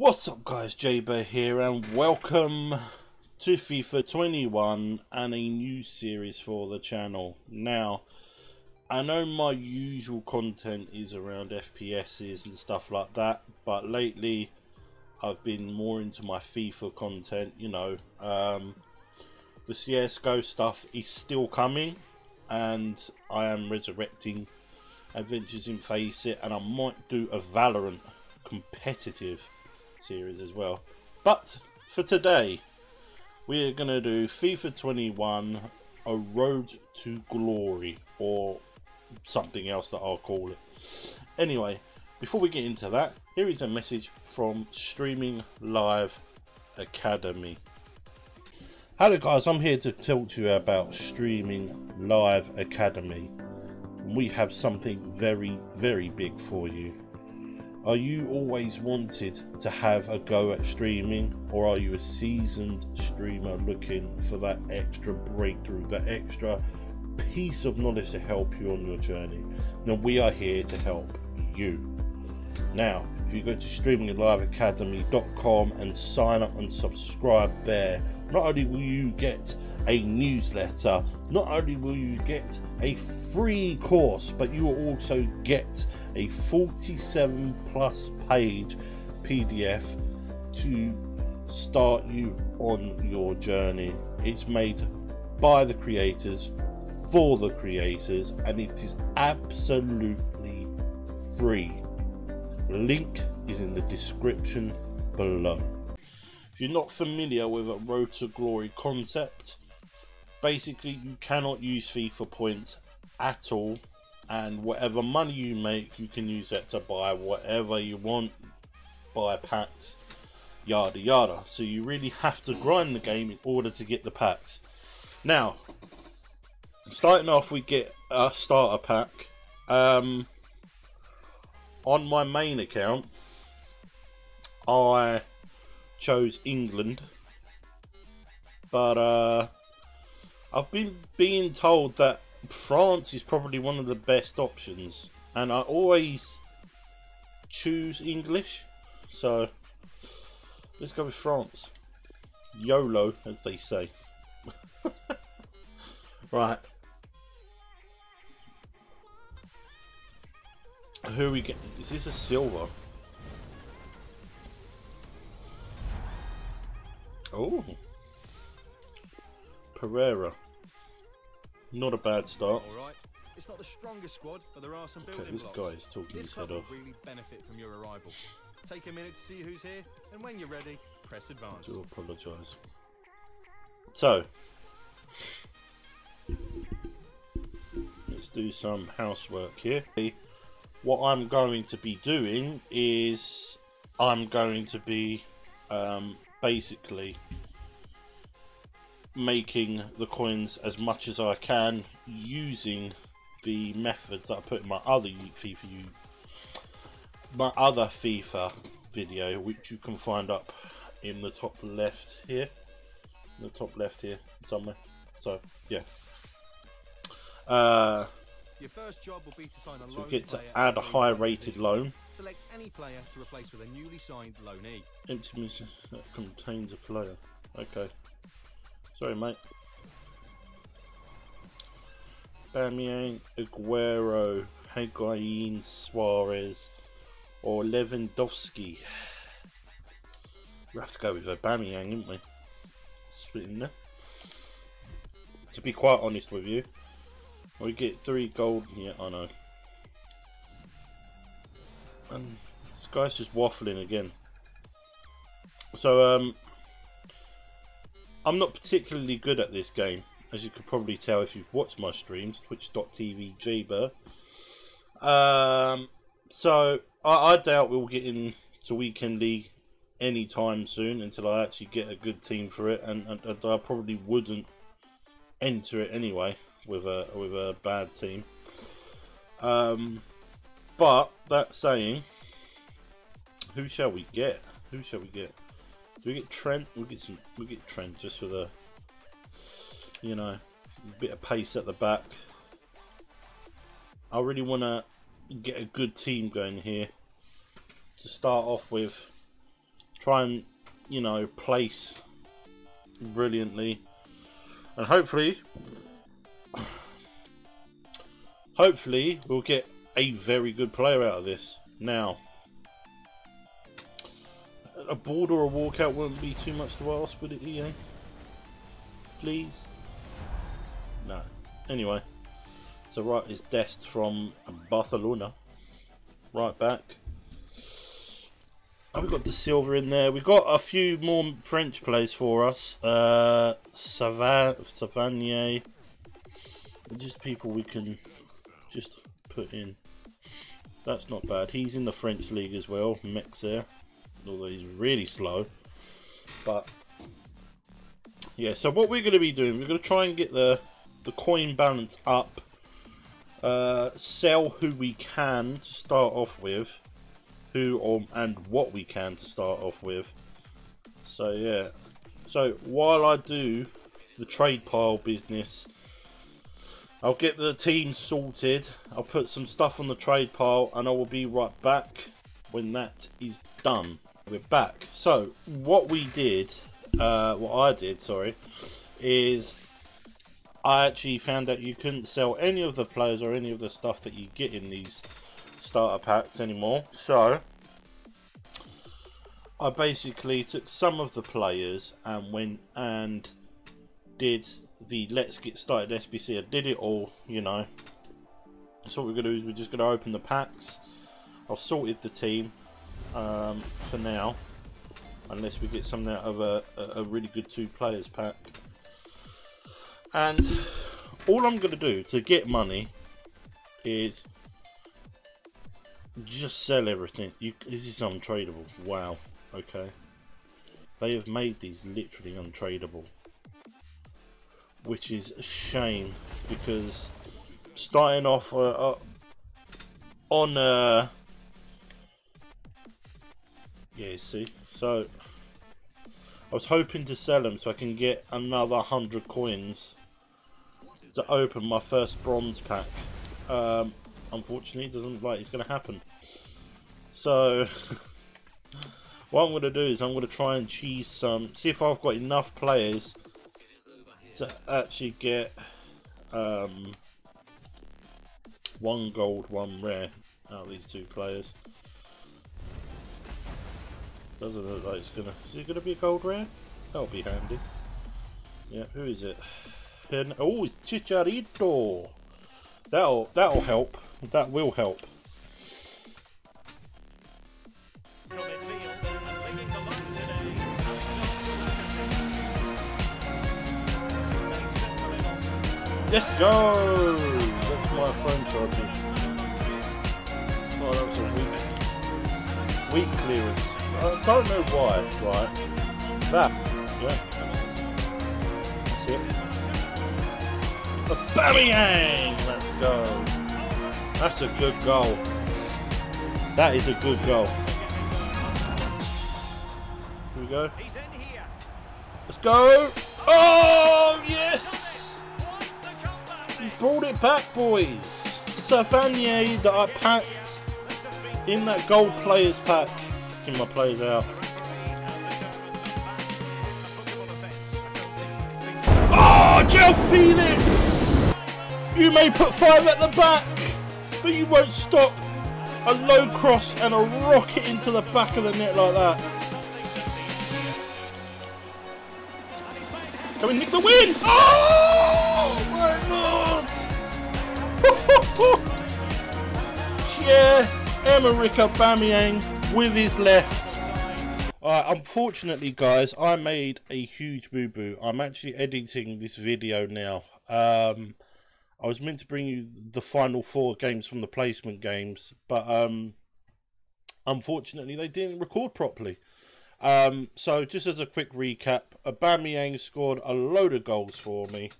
What's up guys, Jaybur here and welcome to FIFA 21 and a new series for the channel. Now, I know my usual content is around FPSs and stuff like that, but lately I've been more into my FIFA content, you know. Um, the CSGO stuff is still coming and I am resurrecting Adventures in FACEIT and I might do a Valorant competitive series as well. But for today, we're going to do FIFA 21 A Road to Glory or something else that I'll call it. Anyway, before we get into that, here is a message from Streaming Live Academy. Hello guys, I'm here to talk to you about Streaming Live Academy. We have something very, very big for you. Are you always wanted to have a go at streaming, or are you a seasoned streamer looking for that extra breakthrough, that extra piece of knowledge to help you on your journey? Then we are here to help you. Now, if you go to streamingliveacademy.com and sign up and subscribe there, not only will you get a newsletter, not only will you get a free course, but you will also get a 47 plus page PDF to start you on your journey. It's made by the creators for the creators and it is absolutely free. Link is in the description below. If you're not familiar with a Road to Glory concept, basically you cannot use FIFA points at all and whatever money you make you can use that to buy whatever you want buy packs yada yada. So you really have to grind the game in order to get the packs. Now starting off we get a starter pack. Um, on my main account I chose England. But uh, I've been being told that France is probably one of the best options, and I always choose English, so let's go with France. YOLO, as they say. right. Who are we getting? Is this a silver? Oh. Pereira. Not a bad start. All right. It's not the strongest squad, but there are some building okay, this blocks. guy is talking this his head off. really benefit from your arrival. Take a minute to see who's here, and when you're ready, press advance. do apologise. So, let's do some housework here. What I'm going to be doing is I'm going to be um, basically making the coins as much as I can using the methods that I put in my other FIFA my other FIFA video which you can find up in the top left here. In the top left here somewhere. So yeah. Uh, Your first job will be to sign a so loan get to add a high rated loan. Select any player to replace with a newly signed loanee. empty mission that contains a player. Okay sorry mate Bamian, Aguero, Higuain, Suarez, or Lewandowski. We have to go with Aubameyang, didn't we? Split there. To be quite honest with you, we get three gold. here. I know. And this guy's just waffling again. So, um, I'm not particularly good at this game as you could probably tell if you've watched my streams, twitch.tv Jaybur. Um, so I, I doubt we'll get into weekend league anytime soon until I actually get a good team for it, and, and, and I probably wouldn't enter it anyway with a with a bad team. Um, but that saying, who shall we get? Who shall we get? Do we get Trent? We get some. We get Trent just for the you know, bit of pace at the back. I really want to get a good team going here. To start off with, try and, you know, place brilliantly. And hopefully, hopefully we'll get a very good player out of this. Now, a board or a walkout wouldn't be too much to ask, would it, EA? Please? No. Anyway, so right is Dest from Barcelona. Right back. Oh, we've got the silver in there. We've got a few more French players for us. Uh, Savanier. Just people we can just put in. That's not bad. He's in the French league as well. Mexer. Although he's really slow. But, yeah. So what we're going to be doing, we're going to try and get the, the coin balance up. Uh, sell who we can to start off with who or and what we can to start off with. So yeah. So while I do the trade pile business, I'll get the team sorted. I'll put some stuff on the trade pile and I will be right back when that is done. We're back. So what we did, uh, what I did, sorry, is I actually found out you couldn't sell any of the players or any of the stuff that you get in these starter packs anymore. So, I basically took some of the players and went and did the Let's Get Started SBC. I did it all, you know. So what we're going to do is we're just going to open the packs. I've sorted the team um, for now. Unless we get something out of a, a really good two players pack. And all I'm going to do to get money is just sell everything. You, this is untradeable. Wow. Okay. They have made these literally untradeable. Which is a shame because starting off uh, uh, on uh yeah see so I was hoping to sell them so I can get another 100 coins to open my first bronze pack um, unfortunately it doesn't look like it's going to happen. So what I'm going to do is I'm going to try and cheese some, see if I've got enough players to actually get um, one gold, one rare out of these two players. Doesn't look like it's gonna. Is it gonna be a gold rare? That'll be handy. Yeah, who is it? Oh, it's Chicharito. That'll that'll help. That will help. Let's go! That's my phone charging. Oh, that was a weak, weak clearance. I don't know why, right? That, yeah. That's it. A Bamiyang! Let's go. That's a good goal. That is a good goal. Here we go. Let's go. Oh, yes! He's brought it back, boys. Savanier that I packed in that gold players pack. Get my players out. Ah, oh, João Felix! You may put five at the back, but you won't stop a low cross and a rocket into the back of the net like that. Can we nick the win? Oh my lord! yeah, Emerick Aubameyang with his left. Alright, unfortunately guys, I made a huge boo-boo. I'm actually editing this video now. Um, I was meant to bring you the final four games from the placement games, but um, unfortunately they didn't record properly. Um, so just as a quick recap, Aubameyang scored a load of goals for me.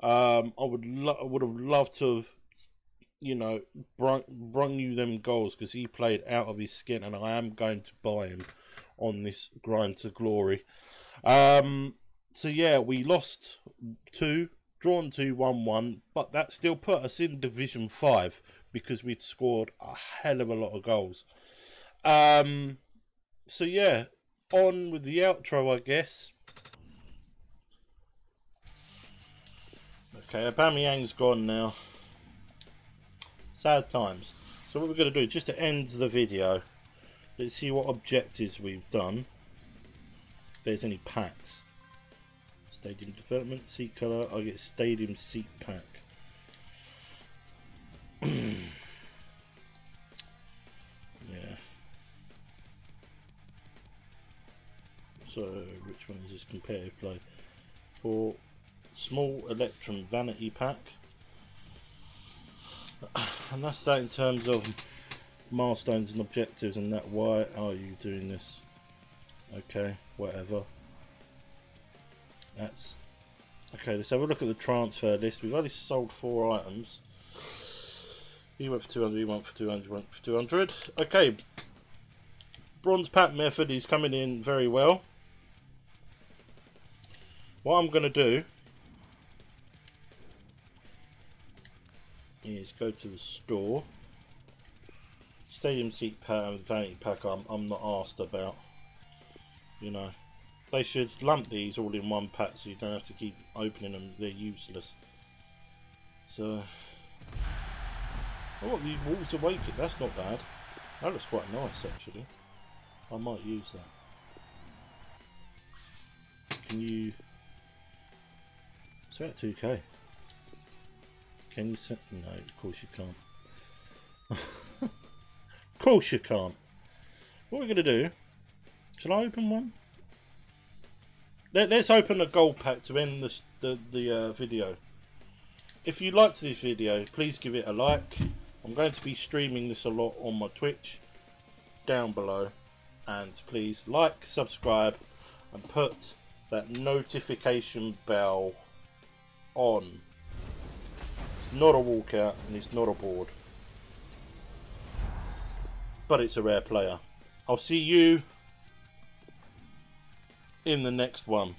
Um, I would would have loved to have, you know, brung, brung you them goals because he played out of his skin, and I am going to buy him on this grind to glory. Um, so yeah, we lost two drawn to 1 1, but that still put us in Division 5 because we'd scored a hell of a lot of goals. Um, so, yeah, on with the outro, I guess. Okay, Aubameyang's gone now. Sad times. So what we're going to do, is just to end the video, let's see what objectives we've done. If there's any packs. Stadium development, seat colour, I get stadium seat pack. yeah. So, which one is this competitive play? For small Electrum vanity pack. And that's that in terms of milestones and objectives and that. Why are you doing this? Okay, whatever. That's okay. Let's have a look at the transfer list. We've only sold four items. He went for 200, he went for 200, went for 200. Okay. Bronze pack method is coming in very well. What I'm going to do is go to the store. Stadium seat pack and vanity pack I'm, I'm not asked about. You know. They should lump these all in one pack so you don't have to keep opening them. They're useless. So... Oh, the Wolves Awaken. That's not bad. That looks quite nice, actually. I might use that. Can you... It's about 2k. Can you set... No, of course you can't. of course you can't. What are we going to do? Shall I open one? Let, us open a gold pack to end the, the, the uh, video. If you liked this video, please give it a like. I'm going to be streaming this a lot on my Twitch down below. And please like, subscribe, and put that notification bell on not a walkout and it's not a board. But it's a rare player. I'll see you in the next one.